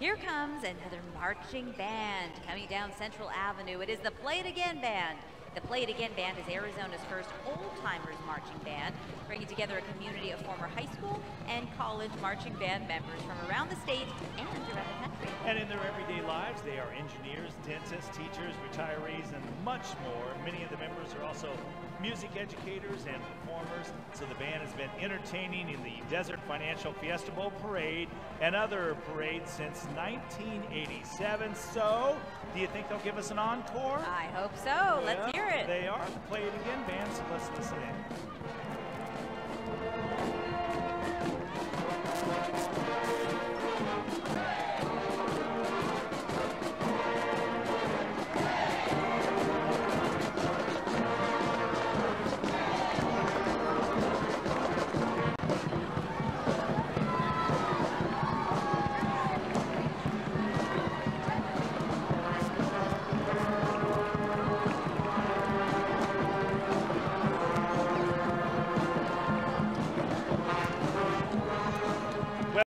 Here comes another marching band coming down Central Avenue. It is the Play It Again Band. The Play It Again Band is Arizona's first old-timers marching band, bringing together a community of former high school and college marching band members from around the state and around the country. And in their everyday lives, they are engineers, dentists, teachers, retirees, and much more. Many of the members are also music educators and performers. So the band has been entertaining in the Desert Financial Fiesta Bowl Parade and other parades since 1987. So, do you think they'll give us an encore? I hope so. Let's hear it. They are Play It Again band, so let's listen in.